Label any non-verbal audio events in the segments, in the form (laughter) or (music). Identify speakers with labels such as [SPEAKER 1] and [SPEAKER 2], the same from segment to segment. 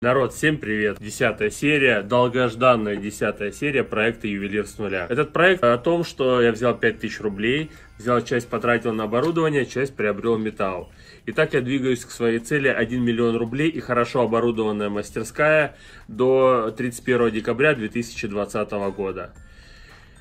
[SPEAKER 1] Народ, всем привет! Десятая серия, долгожданная десятая серия проекта «Ювелир с нуля». Этот проект о том, что я взял 5000 рублей, взял часть, потратил на оборудование, часть приобрел металл. И так я двигаюсь к своей цели 1 миллион рублей и хорошо оборудованная мастерская до 31 декабря 2020 года.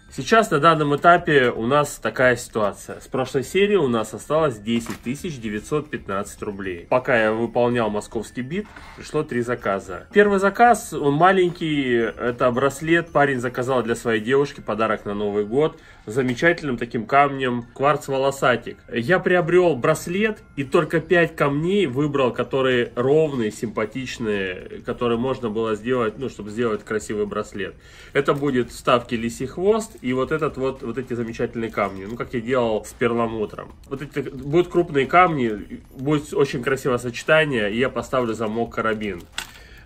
[SPEAKER 1] Сейчас на данном этапе у нас такая ситуация. С прошлой серии у нас осталось 10 915 рублей. Пока я выполнял московский бит, пришло три заказа. Первый заказ, он маленький, это браслет. Парень заказал для своей девушки подарок на Новый год. Замечательным таким камнем кварц волосатик. Я приобрел браслет и только 5 камней выбрал, которые ровные, симпатичные, которые можно было сделать, ну, чтобы сделать красивый браслет. Это будет вставки лисий хвост и вот этот вот, вот эти замечательные камни, ну, как я делал с перламутром. Вот эти будут крупные камни, будет очень красивое сочетание, и я поставлю замок карабин.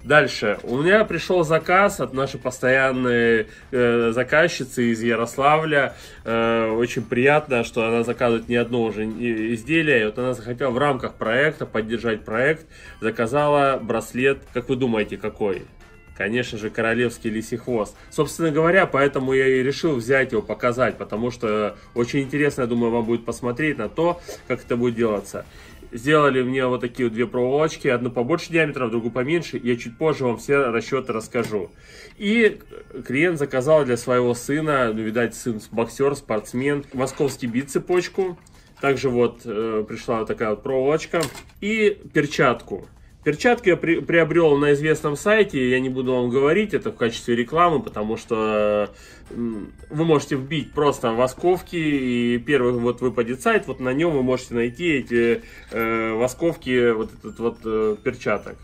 [SPEAKER 1] Дальше. У меня пришел заказ от нашей постоянной э, заказчицы из Ярославля. Э, очень приятно, что она заказывает не одно уже изделие. И вот она захотела в рамках проекта поддержать проект. Заказала браслет. Как вы думаете, какой? Конечно же, королевский лисий хвост. Собственно говоря, поэтому я и решил взять его, показать, потому что очень интересно, я думаю, вам будет посмотреть на то, как это будет делаться. Сделали мне вот такие вот две проволочки, одну побольше диаметра, другую поменьше. Я чуть позже вам все расчеты расскажу. И клиент заказал для своего сына, ну, видать, сын боксер, спортсмен, московский бит цепочку. Также вот э, пришла вот такая вот проволочка и перчатку. Перчатки я при, приобрел на известном сайте, я не буду вам говорить, это в качестве рекламы, потому что вы можете вбить просто восковки, и первый вот выпадет сайт, вот на нем вы можете найти эти э, восковки, вот этот вот э, перчаток.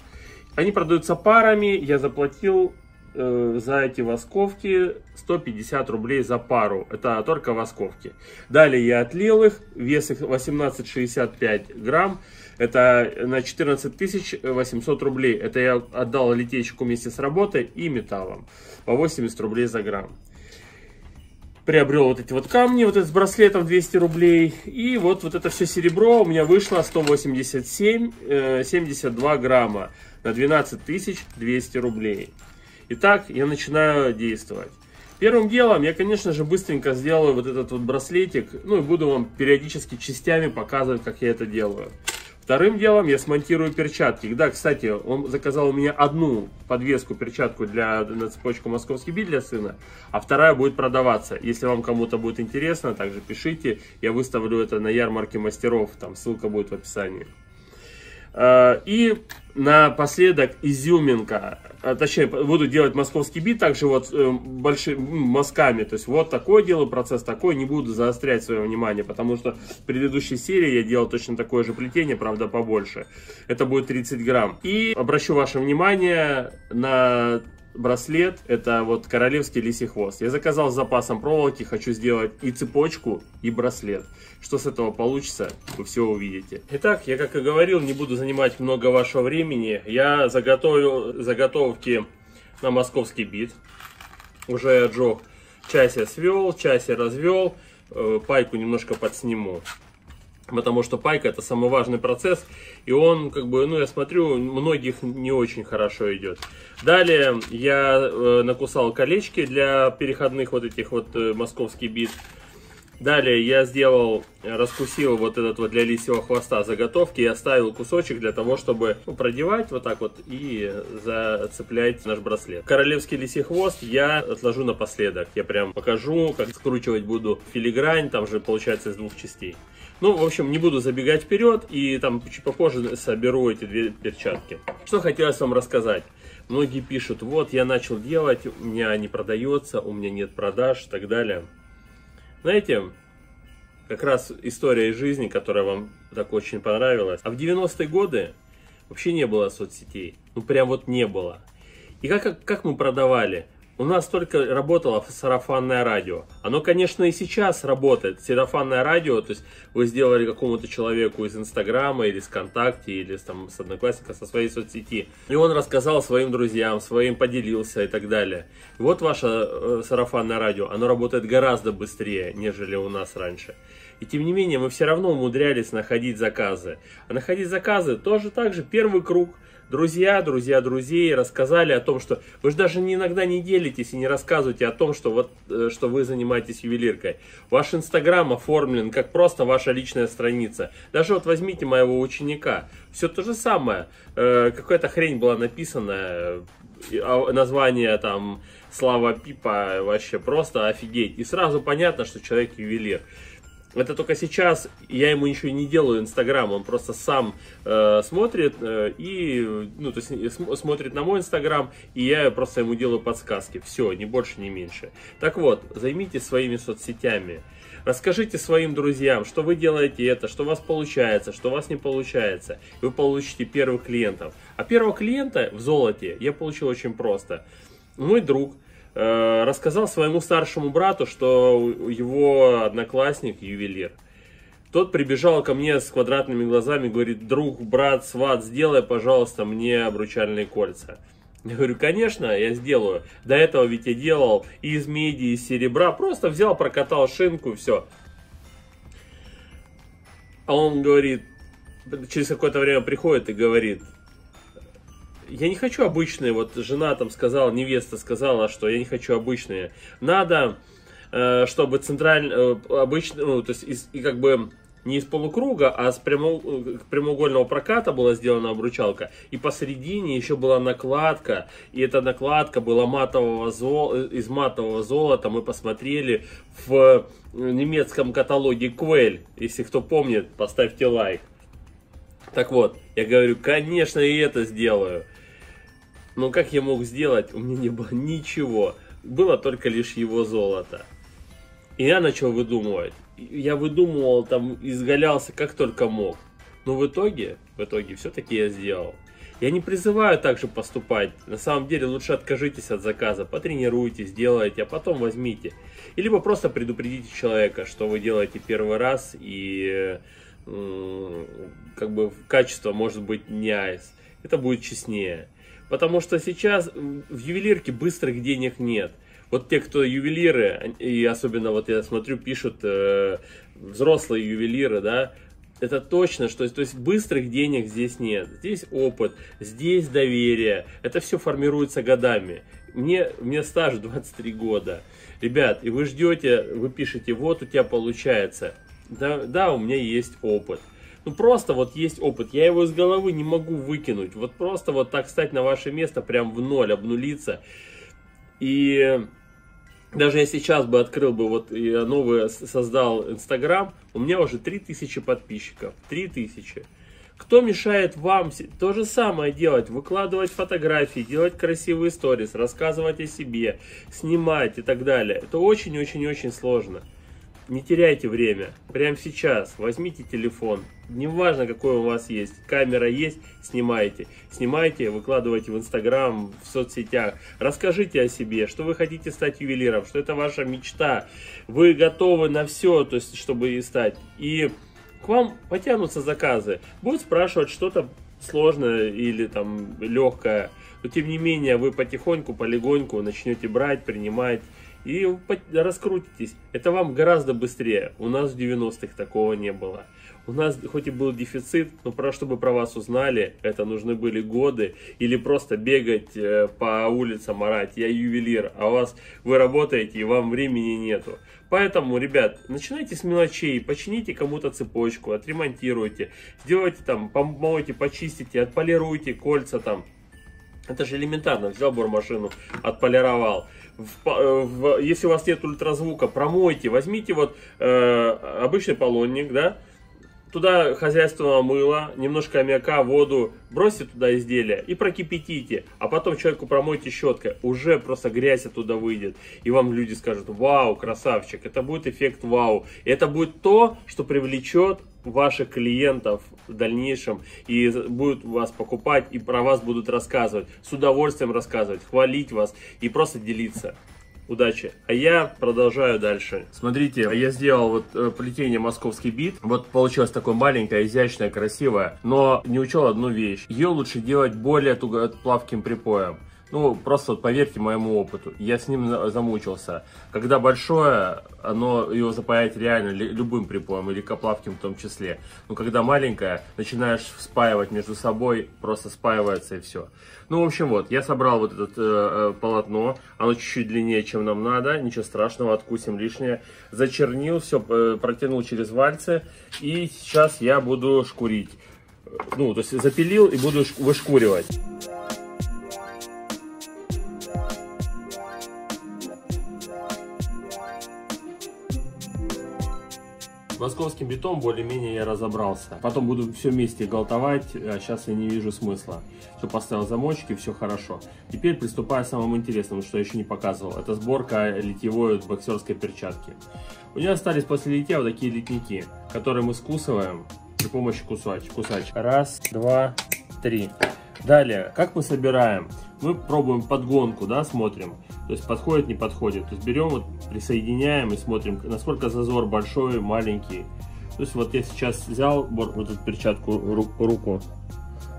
[SPEAKER 1] Они продаются парами, я заплатил э, за эти восковки 150 рублей за пару. Это только восковки. Далее я отлил их, вес их 18,65 грамм. Это на 14 800 рублей. Это я отдал литейщику вместе с работой и металлом. По 80 рублей за грамм. Приобрел вот эти вот камни, вот этот с браслетом 200 рублей. И вот, вот это все серебро у меня вышло 187, 72 э, грамма на 12 200 рублей. Итак, я начинаю действовать. Первым делом я, конечно же, быстренько сделаю вот этот вот браслетик, ну и буду вам периодически частями показывать, как я это делаю. Вторым делом я смонтирую перчатки. Да, кстати, он заказал у меня одну подвеску, перчатку для, на цепочку московский бит для сына, а вторая будет продаваться. Если вам кому-то будет интересно, также пишите. Я выставлю это на ярмарке мастеров, там ссылка будет в описании. А, и напоследок изюминка. А, точнее, буду делать московский бит также вот э, большими мазками. То есть вот такой делаю процесс, такой. Не буду заострять свое внимание, потому что в предыдущей серии я делал точно такое же плетение, правда побольше. Это будет 30 грамм. И обращу ваше внимание на браслет, это вот королевский лисий хвост. Я заказал с запасом проволоки, хочу сделать и цепочку, и браслет. Что с этого получится, вы все увидите. Итак, я как и говорил, не буду занимать много вашего времени. Я заготовил заготовки на московский бит. Уже отжег. Часть я свел, часть я развел. Э, пайку немножко подсниму потому что пайка это самый важный процесс, и он, как бы, ну, я смотрю, многих не очень хорошо идет. Далее я э, накусал колечки для переходных вот этих вот э, московский бит. Далее я сделал, раскусил вот этот вот для лисьего хвоста заготовки и оставил кусочек для того, чтобы ну, продевать вот так вот и зацеплять наш браслет. Королевский лисий хвост я отложу напоследок. Я прям покажу, как скручивать буду филигрань, там же получается из двух частей. Ну, в общем, не буду забегать вперед и там чуть попозже соберу эти две перчатки. Что хотелось вам рассказать. Многие пишут, вот я начал делать, у меня не продается, у меня нет продаж и так далее. Знаете, как раз история из жизни, которая вам так очень понравилась. А в 90-е годы вообще не было соцсетей. Ну прям вот не было. И как, как мы продавали? У нас только работало сарафанное радио. Оно, конечно, и сейчас работает. Сарафанное радио, то есть вы сделали какому-то человеку из Инстаграма или с ВКонтакте, или там, с Одноклассника, со своей соцсети. И он рассказал своим друзьям, своим поделился и так далее. Вот ваше э, сарафанное радио, оно работает гораздо быстрее, нежели у нас раньше. И тем не менее, мы все равно умудрялись находить заказы. А находить заказы тоже так же, первый круг – друзья, друзья друзей рассказали о том, что вы же даже иногда не делитесь и не рассказываете о том, что, вот, э, что вы занимаетесь ювелиркой. Ваш инстаграм оформлен как просто ваша личная страница. Даже вот возьмите моего ученика. Все то же самое. Э, какая-то хрень была написана, а название там Слава Пипа вообще просто офигеть. И сразу понятно, что человек ювелир. Это только сейчас я ему еще не делаю Инстаграм, он просто сам э, смотрит э, и, ну, то есть э, смотрит на мой Инстаграм, и я просто ему делаю подсказки. Все, ни больше, ни меньше. Так вот, займитесь своими соцсетями. Расскажите своим друзьям, что вы делаете это, что у вас получается, что у вас не получается. Вы получите первых клиентов. А первого клиента в золоте я получил очень просто. Мой друг рассказал своему старшему брату, что его одноклассник ювелир. Тот прибежал ко мне с квадратными глазами, говорит, друг, брат, сват, сделай, пожалуйста, мне обручальные кольца. Я говорю, конечно, я сделаю. До этого ведь я делал и из меди, и из серебра. Просто взял, прокатал шинку, все. А он говорит, через какое-то время приходит и говорит, я не хочу обычные, вот жена там сказала, невеста сказала, что я не хочу обычные. Надо, э, чтобы центральный, э, обычный, ну, то есть, из, и как бы не из полукруга, а с прямо, прямоугольного проката была сделана обручалка. И посередине еще была накладка. И эта накладка была матового зол, из матового золота. Мы посмотрели в немецком каталоге Quell. Если кто помнит, поставьте лайк. Так вот, я говорю, конечно, и это сделаю. Но как я мог сделать? У меня не было ничего. Было только лишь его золото. И я начал выдумывать. Я выдумывал, там, изгалялся как только мог. Но в итоге, в итоге, все-таки я сделал. Я не призываю так же поступать. На самом деле лучше откажитесь от заказа, потренируйтесь, сделайте, а потом возьмите. И просто предупредите человека, что вы делаете первый раз и как бы качество может быть не айс. Это будет честнее. Потому что сейчас в ювелирке быстрых денег нет. Вот те, кто ювелиры, и особенно вот я смотрю, пишут э, взрослые ювелиры, да, это точно, что то есть быстрых денег здесь нет. Здесь опыт, здесь доверие. Это все формируется годами. Мне, мне стаж (laughs) 23 года. Ребят, и вы ждете, вы пишете, вот у тебя получается. Да, да, у меня есть опыт. Ну просто вот есть опыт, я его из головы не могу выкинуть. Вот просто вот так стать на ваше место, прям в ноль, обнулиться. И даже я сейчас бы открыл бы, вот я новый создал Инстаграм, у меня уже 3000 подписчиков. 3000. Кто мешает вам то же самое делать, выкладывать фотографии, делать красивые сторис, рассказывать о себе, снимать и так далее. Это очень-очень-очень сложно. Не теряйте время. Прямо сейчас возьмите телефон. Неважно, какой у вас есть. Камера есть, снимайте. Снимайте, выкладывайте в Инстаграм, в соцсетях. Расскажите о себе, что вы хотите стать ювелиром, что это ваша мечта. Вы готовы на все, то есть, чтобы и стать. И к вам потянутся заказы. Будут спрашивать что-то сложное или там легкое. Но тем не менее, вы потихоньку, полегоньку начнете брать, принимать и раскрутитесь. Это вам гораздо быстрее. У нас в 90-х такого не было. У нас хоть и был дефицит, но про, чтобы про вас узнали, это нужны были годы. Или просто бегать э, по улицам, орать, я ювелир, а у вас вы работаете и вам времени нету. Поэтому, ребят, начинайте с мелочей, почините кому-то цепочку, отремонтируйте, сделайте там, помойте, почистите, отполируйте кольца там. Это же элементарно, взял бормашину, отполировал в, э, в, если у вас нет ультразвука, промойте, возьмите вот э, обычный полонник, да, туда хозяйственного мыла, немножко аммиака, воду, бросьте туда изделие и прокипятите, а потом человеку промойте щеткой, уже просто грязь оттуда выйдет, и вам люди скажут, вау, красавчик, это будет эффект вау, это будет то, что привлечет ваших клиентов в дальнейшем и будут вас покупать и про вас будут рассказывать, с удовольствием рассказывать, хвалить вас и просто делиться. Удачи. А я продолжаю дальше. Смотрите, я сделал вот э, плетение московский бит. Вот получилось такое маленькое, изящное, красивое. Но не учел одну вещь. Ее лучше делать более туго плавким припоем. Ну, просто вот поверьте моему опыту, я с ним замучился. Когда большое, оно его запаять реально любым припоем, или коплавким в том числе. Но когда маленькое, начинаешь спаивать между собой, просто спаивается и все. Ну, в общем, вот, я собрал вот это э, э, полотно, оно чуть-чуть длиннее, чем нам надо, ничего страшного, откусим лишнее. Зачернил, все, э, протянул через вальцы, и сейчас я буду шкурить. Ну, то есть запилил и буду вышкуривать. Московским бетон более-менее я разобрался. Потом буду все вместе галтовать, а сейчас я не вижу смысла. Все поставил замочки, все хорошо. Теперь приступаю к самому интересному, что я еще не показывал. Это сборка литьевой боксерской перчатки. У нее остались после литья вот такие литники, которые мы скусываем при помощи кусач. кусач. Раз, два, три. Далее, как мы собираем? Мы пробуем подгонку, да, смотрим. То есть подходит, не подходит. То есть берем, вот, присоединяем и смотрим, насколько зазор большой, маленький. То есть вот я сейчас взял вот эту перчатку, руку,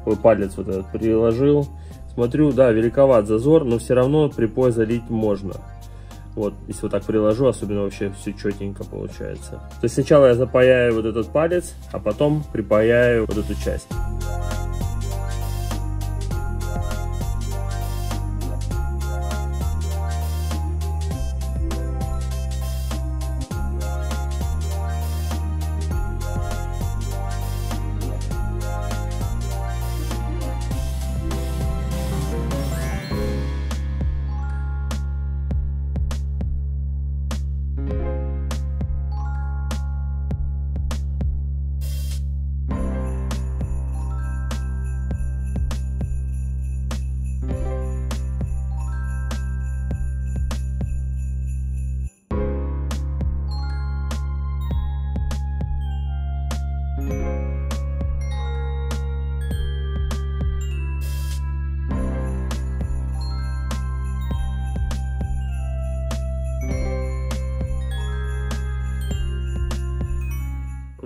[SPEAKER 1] ой, палец вот этот приложил. Смотрю, да, великоват зазор, но все равно припой залить можно. Вот, если вот так приложу, особенно вообще все четенько получается. То есть сначала я запаяю вот этот палец, а потом припаяю вот эту часть.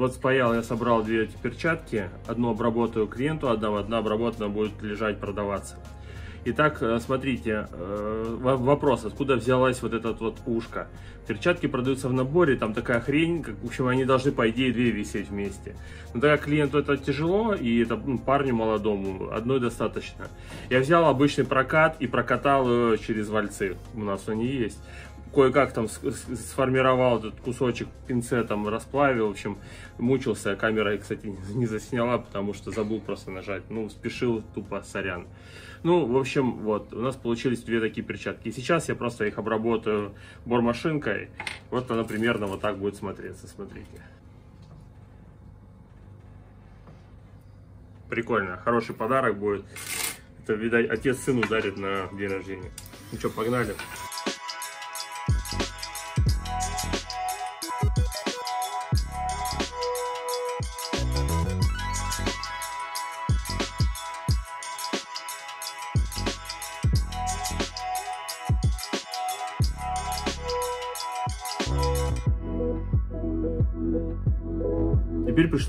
[SPEAKER 1] Вот спаял, я собрал две эти перчатки. Одну обработаю клиенту, одна, одна обработана будет лежать, продаваться. Итак, э, смотрите, э, вопрос, откуда взялась вот эта вот ушка. Перчатки продаются в наборе, там такая хрень, как, в общем, они должны, по идее, две висеть вместе. Но так как клиенту это тяжело, и это ну, парню молодому, одной достаточно. Я взял обычный прокат и прокатал через вальцы, у нас они есть кое-как там сформировал этот кусочек пинцетом, расплавил, в общем, мучился. Камера, кстати, (laughs) не засняла, потому что забыл просто нажать. Ну, спешил тупо, сорян. Ну, в общем, вот, у нас получились две такие перчатки. И сейчас я просто их обработаю бормашинкой. Вот она примерно вот так будет смотреться, смотрите. Прикольно, хороший подарок будет. Это, видать, отец сыну дарит на день рождения. Ну что, погнали.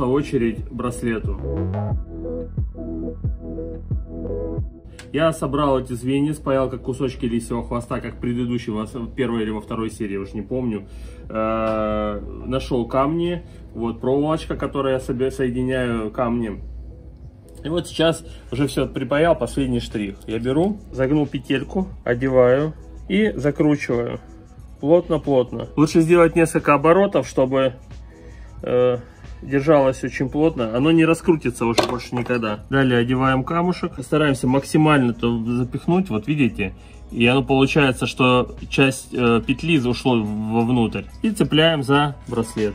[SPEAKER 1] Пришла очередь браслету. Я собрал эти звенья, спаял как кусочки лисьего хвоста, как предыдущего, первой или во второй серии, уже не помню. Э нашел камни, вот проволочка, которая я соединяю камни. И вот сейчас уже все припаял, последний штрих. Я беру, загнул петельку, одеваю и закручиваю. Плотно-плотно. Лучше сделать несколько оборотов, чтобы э, держалось очень плотно. Оно не раскрутится уже больше никогда. Далее одеваем камушек. Стараемся максимально то запихнуть. Вот видите? И оно получается, что часть э, петли ушло вовнутрь. И цепляем за браслет.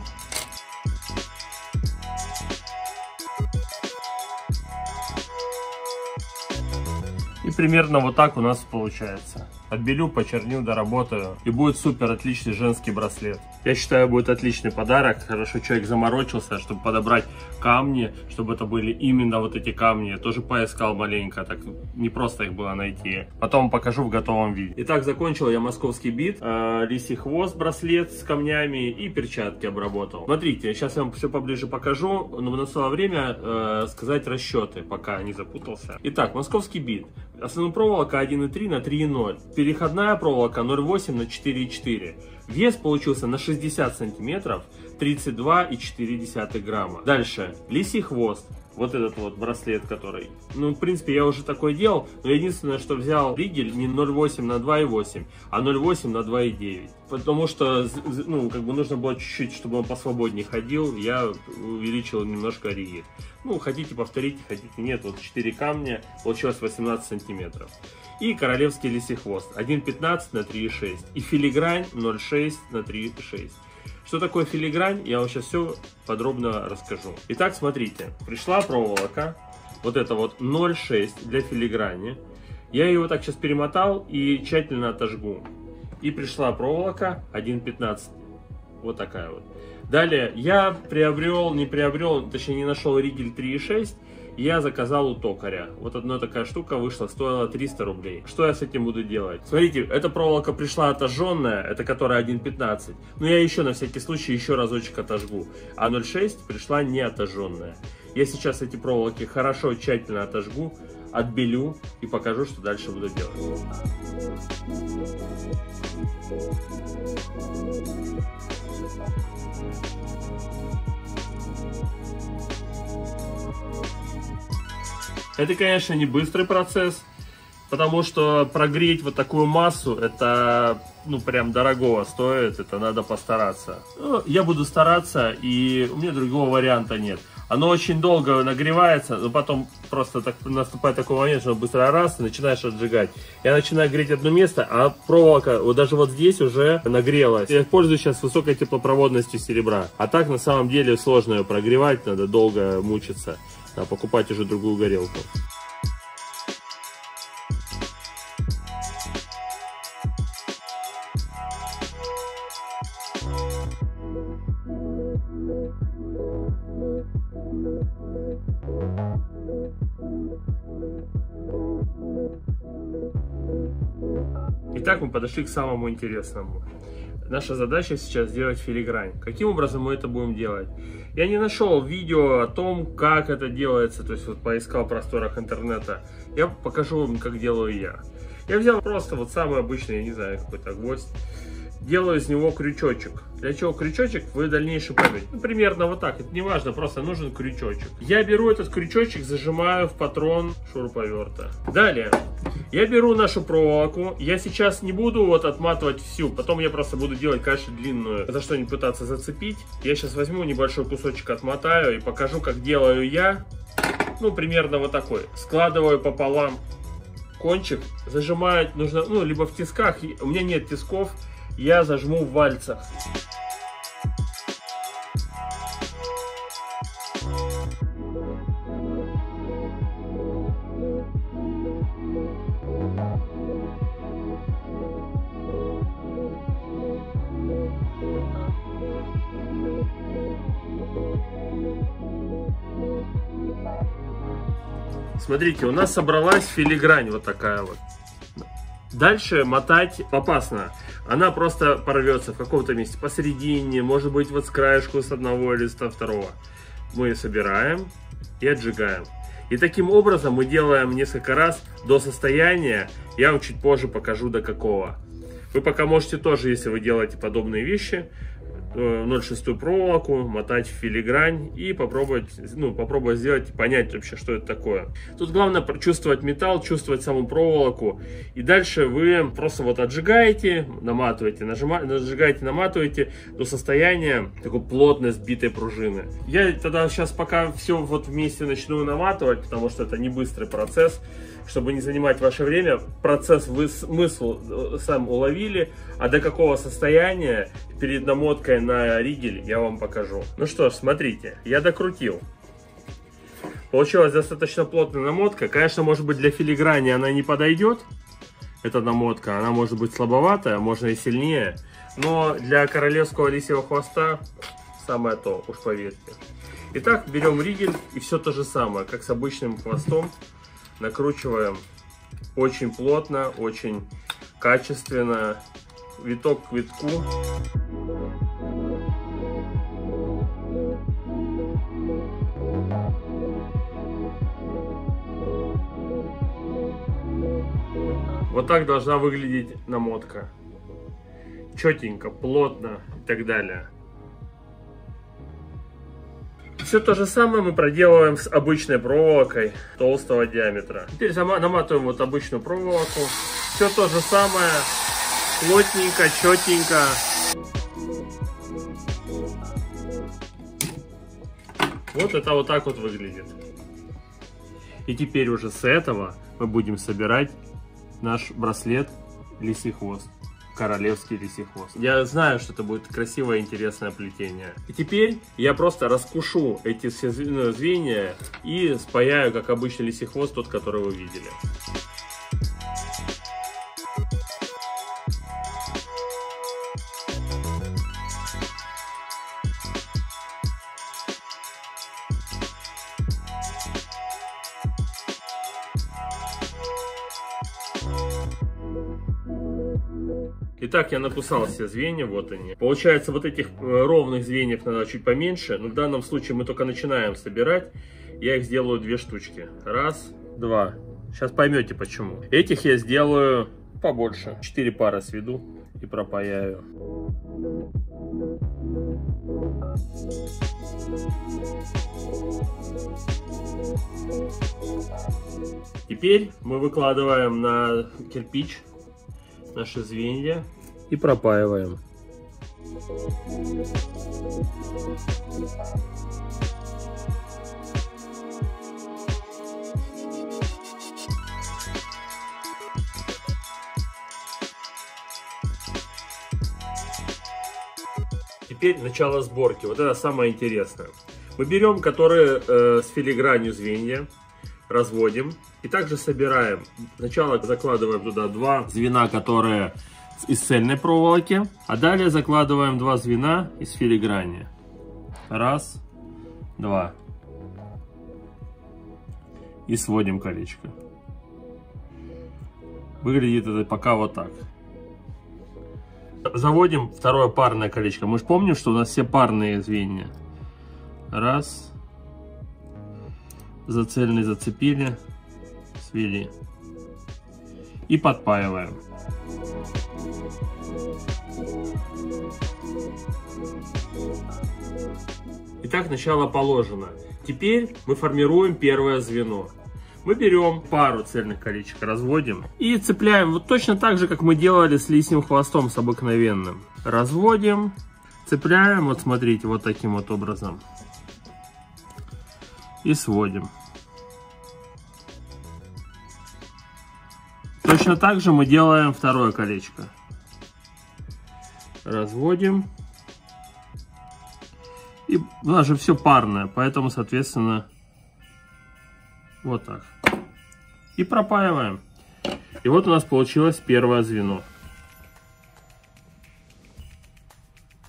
[SPEAKER 1] И примерно вот так у нас получается. Отбелю, почерню, доработаю. И будет супер отличный женский браслет. Я считаю, будет отличный подарок. Хорошо человек заморочился, чтобы подобрать камни, чтобы это были именно вот эти камни. Я тоже поискал маленько, так не просто их было найти. Потом покажу в готовом виде. Итак, закончил я московский бит, э, лисий хвост, браслет с камнями и перчатки обработал. Смотрите, сейчас я вам все поближе покажу, но настало время э, сказать расчеты, пока не запутался. Итак, московский бит. Основная проволока 1,3 на 3,0. Переходная проволока 0,8 на 4,4. Вес получился на 60 сантиметров, 32,4 грамма. Дальше, лисий хвост. Вот этот вот браслет, который... Ну, в принципе, я уже такой делал, но единственное, что взял ригель не 0,8 на 2,8, а 0,8 на 2,9. Потому что, ну, как бы нужно было чуть-чуть, чтобы он посвободнее ходил, я увеличил немножко ригель. Ну, хотите повторить, хотите нет. Вот 4 камня, получилось 18 сантиметров и королевский лисий хвост 1.15 на 3.6 и филигрань 0.6 на 3.6. Что такое филигрань, я вам сейчас все подробно расскажу. Итак, смотрите, пришла проволока, вот это вот 0.6 для филиграни. Я вот так сейчас перемотал и тщательно отожгу. И пришла проволока 1.15, вот такая вот. Далее я приобрел, не приобрел, точнее не нашел ригель 3.6, я заказал у токаря. Вот одна такая штука вышла, стоила 300 рублей. Что я с этим буду делать? Смотрите, эта проволока пришла отожженная, это которая 1.15. Но я еще на всякий случай еще разочек отожгу. А 0.6 пришла не отожженная. Я сейчас эти проволоки хорошо, тщательно отожгу, отбелю и покажу, что дальше буду делать. Это, конечно, не быстрый процесс, потому что прогреть вот такую массу, это, ну, прям дорогого стоит, это надо постараться. Ну, я буду стараться, и у меня другого варианта нет. Оно очень долго нагревается, но потом просто так, наступает такой момент, что быстро раз, и начинаешь отжигать. Я начинаю греть одно место, а проволока вот даже вот здесь уже нагрелась. Я пользуюсь сейчас высокой теплопроводностью серебра. А так на самом деле сложно ее прогревать, надо долго мучиться а покупать уже другую горелку. Итак, мы подошли к самому интересному. Наша задача сейчас сделать филигрань. Каким образом мы это будем делать? Я не нашел видео о том, как это делается, то есть вот поискал в просторах интернета. Я покажу вам, как делаю я. Я взял просто вот самый обычный, я не знаю, какой-то гвоздь делаю из него крючочек. Для чего крючочек, вы в дальнейшем поймете. Ну, примерно вот так, это не важно, просто нужен крючочек. Я беру этот крючочек, зажимаю в патрон шуруповерта. Далее, я беру нашу проволоку, я сейчас не буду вот отматывать всю, потом я просто буду делать, конечно, длинную, за что-нибудь пытаться зацепить. Я сейчас возьму небольшой кусочек, отмотаю и покажу, как делаю я. Ну, примерно вот такой. Складываю пополам кончик, зажимать нужно, ну, либо в тисках, у меня нет тисков, я зажму в вальцах. Смотрите, у нас собралась филигрань вот такая вот. Дальше мотать опасно. Она просто порвется в каком-то месте посередине, может быть вот с краешку с одного с второго. Мы собираем и отжигаем. И таким образом мы делаем несколько раз до состояния, я вам чуть позже покажу до какого. Вы пока можете тоже, если вы делаете подобные вещи, 0,6 проволоку, мотать в филигрань и попробовать, ну, попробовать сделать, понять вообще, что это такое. Тут главное чувствовать металл, чувствовать саму проволоку. И дальше вы просто вот отжигаете, наматываете, нажимаете, отжигаете, наматываете до состояния такой плотно сбитой пружины. Я тогда сейчас пока все вот вместе начну наматывать, потому что это не быстрый процесс чтобы не занимать ваше время, процесс вы смысл э, сам уловили, а до какого состояния перед намоткой на ригель я вам покажу. Ну что ж, смотрите, я докрутил. Получилась достаточно плотная намотка. Конечно, может быть для филиграни она не подойдет, эта намотка. Она может быть слабоватая, можно и сильнее. Но для королевского лисьего хвоста самое то, уж поверьте. Итак, берем ригель и все то же самое, как с обычным хвостом. Накручиваем очень плотно, очень качественно, виток к витку. Вот так должна выглядеть намотка. Четенько, плотно и так далее. Все то же самое мы проделываем с обычной проволокой толстого диаметра. Теперь наматываем вот обычную проволоку. Все то же самое, плотненько, четенько. Вот это вот так вот выглядит. И теперь уже с этого мы будем собирать наш браслет лисий хвост. Королевский лисий хвост. Я знаю, что это будет красивое интересное плетение. И теперь я просто раскушу эти все ну, звенья и спаяю, как обычный лисий хвост, тот, который вы видели. Итак, я написал все звенья, вот они. Получается, вот этих э, ровных звеньев надо чуть поменьше, но в данном случае мы только начинаем собирать. Я их сделаю две штучки. Раз, два. Сейчас поймете почему. Этих я сделаю побольше. Четыре пары сведу и пропаяю. Теперь мы выкладываем на кирпич наши звенья и пропаиваем. Теперь начало сборки. Вот это самое интересное. Мы берем, которые э, с филигранью звенья, разводим и также собираем. Сначала закладываем туда два звена, которые из цельной проволоки, а далее закладываем два звена из филиграни. Раз, два. И сводим колечко. Выглядит это пока вот так. Заводим второе парное колечко. Мы же помним, что у нас все парные звенья. Раз. За цельный зацепили свели. И подпаиваем. Итак, начало положено. Теперь мы формируем первое звено. Мы берем пару цельных колечек, разводим и цепляем вот точно так же, как мы делали с лисьим хвостом, с обыкновенным. Разводим, цепляем, вот смотрите, вот таким вот образом. И сводим. Точно так же мы делаем второе колечко. Разводим. И у нас же все парное, поэтому, соответственно, вот так. И пропаиваем. И вот у нас получилось первое звено.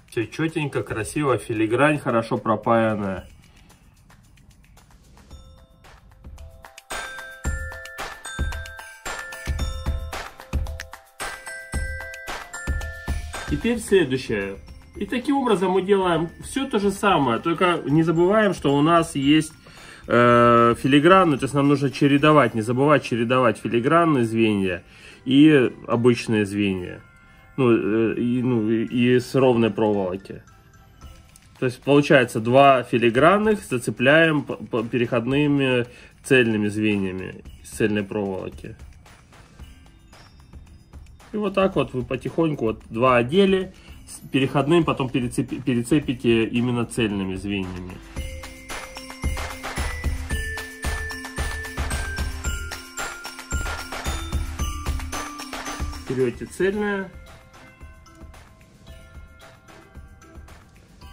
[SPEAKER 1] Все четенько, красиво, филигрань хорошо пропаянная. Теперь следующее. И таким образом мы делаем все то же самое, только не забываем, что у нас есть э, филигранные, то есть нам нужно чередовать, не забывать чередовать филигранные звенья и обычные звенья. Ну, э, и, ну, и с ровной проволоки. То есть получается два филигранных зацепляем переходными цельными звеньями из цельной проволоки. И вот так вот вы потихоньку вот два одели, переходным потом перецепи, перецепите именно цельными звеньями. Берете цельное,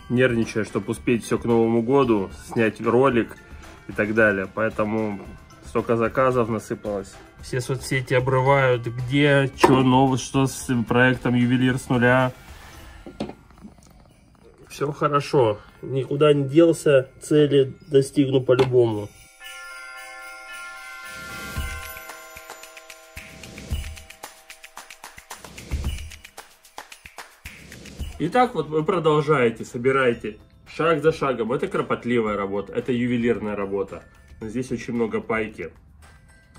[SPEAKER 1] нервничаю, чтобы успеть все к Новому году, снять ролик и так далее. Поэтому столько заказов насыпалось все соцсети обрывают, где, что новое, что с проектом ювелир с нуля. Все хорошо. Никуда не делся. Цели достигну по-любому. Итак, вот вы продолжаете, собираете шаг за шагом. Это кропотливая работа, это ювелирная работа. Здесь очень много пайки.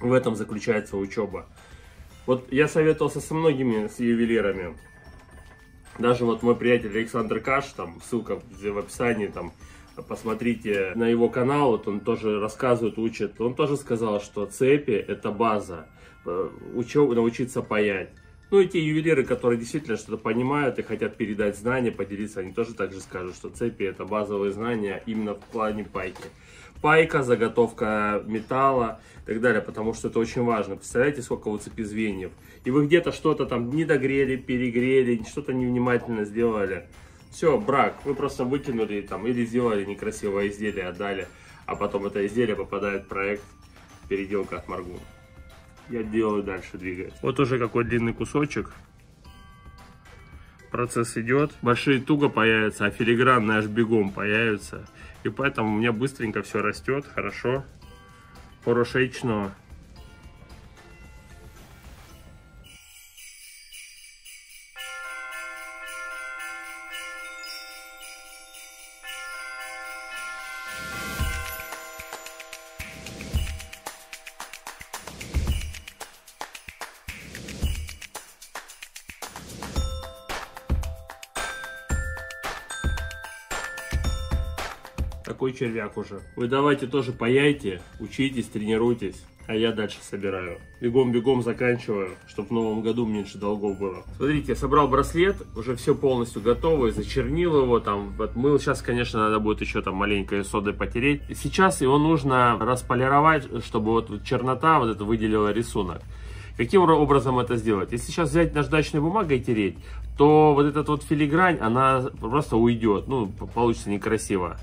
[SPEAKER 1] В этом заключается учеба. Вот я советовался со многими с ювелирами. Даже вот мой приятель Александр Каш, там ссылка в описании, там посмотрите на его канал, вот он тоже рассказывает, учит. Он тоже сказал, что цепи это база, э, учеб, научиться паять. Ну и те ювелиры, которые действительно что-то понимают и хотят передать знания, поделиться, они тоже также скажут, что цепи это базовые знания именно в плане пайки. Пайка, заготовка металла так далее, потому что это очень важно. Представляете, сколько у цепи звеньев. И вы где-то что-то там не догрели, перегрели, что-то невнимательно сделали. Все, брак, вы просто выкинули там или сделали некрасивое изделие, отдали, а потом это изделие попадает в проект переделка от Маргуна я делаю дальше, двигаюсь. Вот уже какой длинный кусочек. Процесс идет. Большие туго появятся, а филигранные аж бегом появятся. И поэтому у меня быстренько все растет, хорошо. Порошечно. Червяк уже. Вы давайте тоже паяйте, учитесь, тренируйтесь. А я дальше собираю. Бегом-бегом заканчиваю, чтобы в новом году меньше долгов было. Смотрите, я собрал браслет, уже все полностью готово, зачернил его, там, отмыл. Сейчас, конечно, надо будет еще там маленькой содой потереть. Сейчас его нужно располировать, чтобы вот чернота вот это выделила рисунок. Каким образом это сделать? Если сейчас взять наждачной бумагой и тереть, то вот этот вот филигрань, она просто уйдет, ну, получится некрасиво.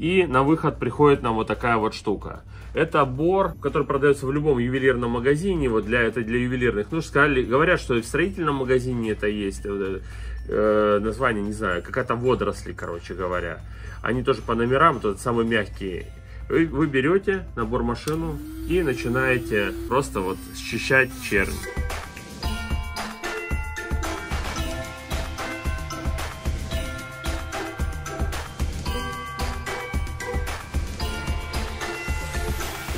[SPEAKER 1] И на выход приходит нам вот такая вот штука. Это бор, который продается в любом ювелирном магазине, вот для, это для ювелирных. Ну, сказали, говорят, что и в строительном магазине это есть. Э, э, название, не знаю, какая-то водоросли, короче говоря. Они тоже по номерам, тут самые мягкие. Вы, вы берете набор машину и начинаете просто вот счищать чернь.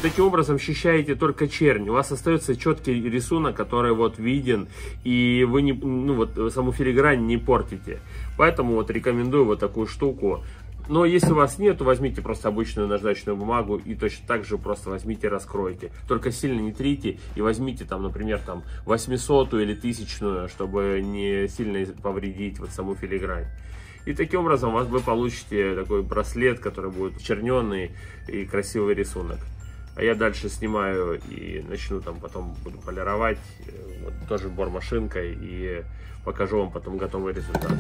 [SPEAKER 1] Таким образом счищаете только чернь. У вас остается четкий рисунок, который вот виден, и вы не, ну, вот, саму филигрань не портите. Поэтому вот рекомендую вот такую штуку. Но если у вас нет, то возьмите просто обычную наждачную бумагу и точно так же просто возьмите раскройте. Только сильно не трите и возьмите там, например, там 800 или 1000, чтобы не сильно повредить вот саму филигрань. И таким образом вы получите такой браслет, который будет черненный и красивый рисунок. А я дальше снимаю и начну там потом буду полировать, э, вот, тоже бормашинкой и покажу вам потом готовый результат.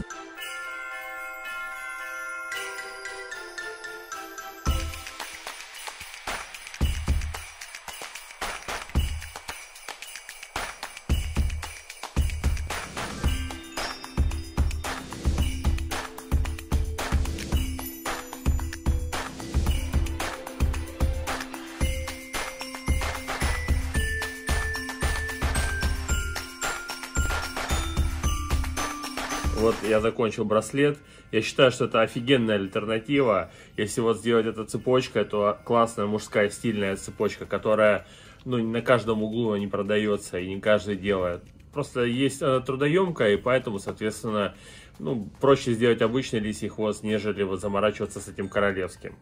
[SPEAKER 1] Закончил браслет. Я считаю, что это офигенная альтернатива. Если вот сделать это цепочкой, то классная мужская стильная цепочка, которая ну, на каждом углу не продается и не каждый делает. Просто есть она трудоемкая, и поэтому, соответственно, ну, проще сделать обычный лисий хвост, нежели вот заморачиваться с этим королевским.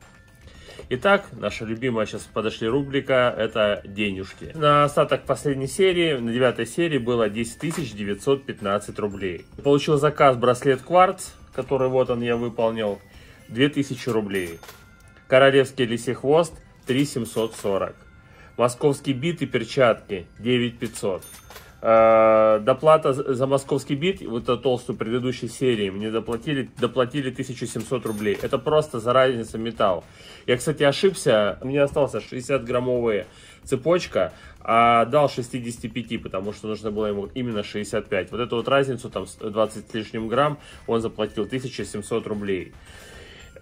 [SPEAKER 1] Итак, наша любимая сейчас подошли рубрика, это денежки. На остаток последней серии, на девятой серии было 10 915 рублей. Получил заказ браслет кварц, который вот он я выполнил, 2000 рублей. Королевский лисий хвост 3740. Московский бит и перчатки 9500. Э, доплата за московский бит, вот эту толстую предыдущей серии, мне доплатили, доплатили 1700 рублей. Это просто за разницу металл. Я, кстати, ошибся, мне остался 60-граммовая цепочка, а дал 65, потому что нужно было ему именно 65. Вот эту вот разницу, там 20 с лишним грамм, он заплатил 1700 рублей.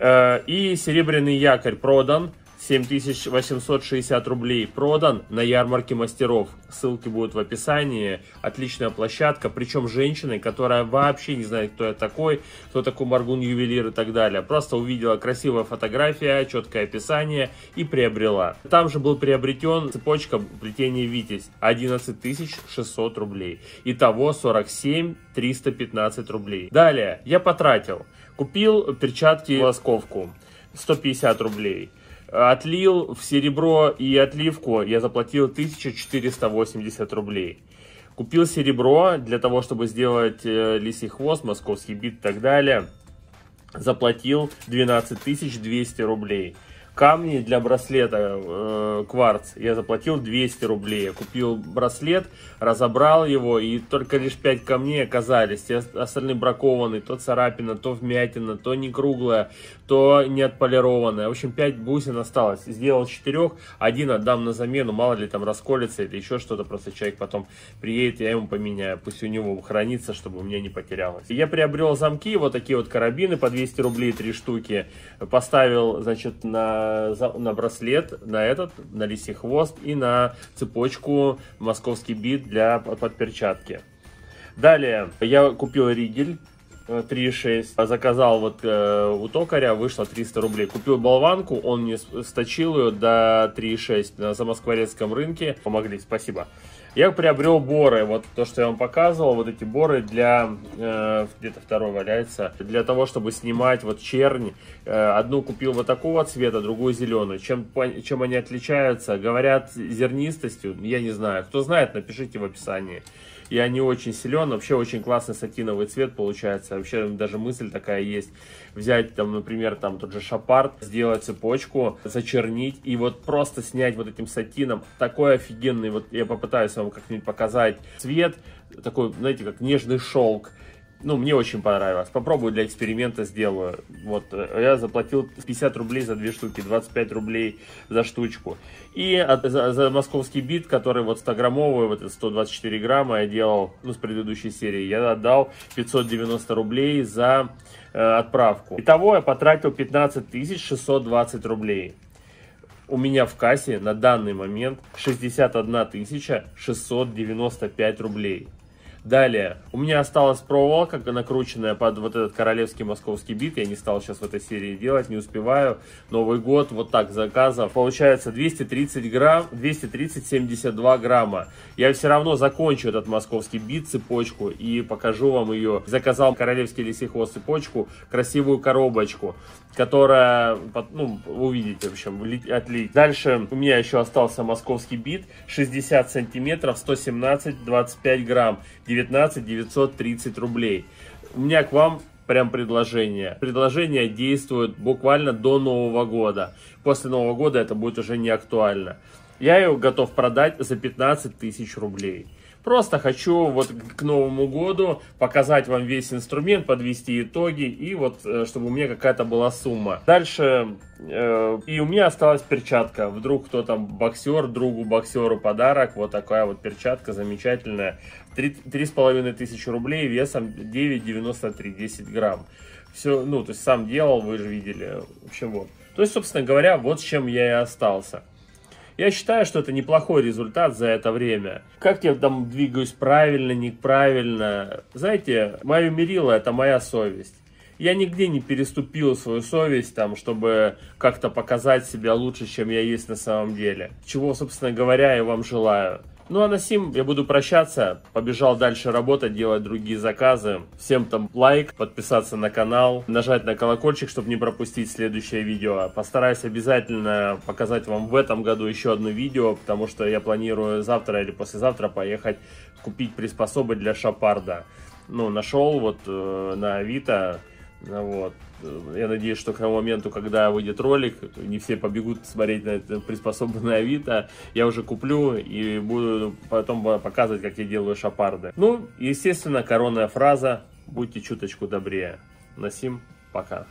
[SPEAKER 1] Э, и серебряный якорь продан 7860 рублей продан на ярмарке мастеров. Ссылки будут в описании. Отличная площадка, причем женщиной, которая вообще не знает, кто я такой, кто такой Маргун ювелир и так далее. Просто увидела красивая фотография, четкое описание и приобрела. Там же был приобретен цепочка плетения Витязь 11600 рублей. Итого 47 315 рублей. Далее я потратил. Купил перчатки лосковку 150 рублей. Отлил в серебро и отливку я заплатил 1480 рублей. Купил серебро для того, чтобы сделать э, лисий хвост, московский бит и так далее. Заплатил 12 200 рублей. Камни для браслета э, кварц я заплатил 200 рублей. Я купил браслет, разобрал его, и только лишь 5 камней оказались. Все остальные бракованные, то царапина, то вмятина, то не круглая, то не отполированная. В общем, 5 бусин осталось. Сделал 4, один отдам на замену, мало ли там расколется или еще что-то. Просто человек потом приедет, я ему поменяю. Пусть у него хранится, чтобы у меня не потерялось. Я приобрел замки, вот такие вот карабины по 200 рублей, 3 штуки. Поставил, значит, на на, браслет, на этот, на лисий хвост и на цепочку московский бит для под перчатки. Далее я купил ригель 3,6. Э, Заказал вот э, у токаря, вышло 300 рублей. Купил болванку, он мне сточил ее до 3,6 на замоскворецком рынке. Помогли, спасибо. Я приобрел боры, вот то, что я вам показывал, вот эти боры для, э, где-то второй валяется, для того, чтобы снимать вот чернь. Э, одну купил вот такого цвета, другую зеленую. Чем, чем они отличаются? Говорят, зернистостью, я не знаю. Кто знает, напишите в описании я не очень силен. Вообще очень классный сатиновый цвет получается. Вообще даже мысль такая есть. Взять там, например, там тот же шапарт, сделать цепочку, зачернить и вот просто снять вот этим сатином. Такой офигенный, вот я попытаюсь вам как-нибудь показать цвет. Такой, знаете, как нежный шелк ну, мне очень понравилось. Попробую для эксперимента сделаю. Вот, э, я заплатил 50 рублей за две штуки, 25 рублей за штучку. И за, за московский бит, который вот 100-граммовый, вот 124 грамма я делал, ну, с предыдущей серии, я отдал 590 рублей за э, отправку. Итого я потратил 15 620 рублей. У меня в кассе на данный момент 61 695 рублей. Далее, у меня осталась проволока, накрученная под вот этот королевский московский бит. Я не стал сейчас в этой серии делать, не успеваю. Новый год, вот так заказов. Получается 230 грамм, 230-72 грамма. Я все равно закончу этот московский бит, цепочку, и покажу вам ее. Заказал королевский лисихвост цепочку, красивую коробочку, которая, ну, увидите, в общем, отлить. Дальше у меня еще остался московский бит, 60 сантиметров, 117, 25 грамм. 19 930 рублей. У меня к вам прям предложение. Предложение действует буквально до Нового года. После Нового года это будет уже не актуально. Я ее готов продать за 15 тысяч рублей. Просто хочу вот к Новому году показать вам весь инструмент, подвести итоги и вот, э, чтобы у меня какая-то была сумма. Дальше, э, и у меня осталась перчатка. Вдруг кто там боксер, другу боксеру подарок. Вот такая вот перчатка замечательная. Три с половиной тысячи рублей весом 9,93, 10 грамм. Все, ну, то есть сам делал, вы же видели. В общем, вот. То есть, собственно говоря, вот с чем я и остался. Я считаю, что это неплохой результат за это время. Как я там двигаюсь правильно, неправильно. Знаете, мое мерило это моя совесть. Я нигде не переступил свою совесть, там, чтобы как-то показать себя лучше, чем я есть на самом деле. Чего, собственно говоря, я вам желаю. Ну а на сим я буду прощаться. Побежал дальше работать, делать другие заказы. Всем там лайк, подписаться на канал, нажать на колокольчик, чтобы не пропустить следующее видео. Постараюсь обязательно показать вам в этом году еще одно видео, потому что я планирую завтра или послезавтра поехать купить приспособы для шапарда. Ну, нашел вот э, на Авито, вот. Я надеюсь, что к тому моменту, когда выйдет ролик, не все побегут смотреть на это приспособленное Авито. Я уже куплю и буду потом показывать, как я делаю шапарды. Ну, естественно, коронная фраза «Будьте чуточку добрее». Насим, пока.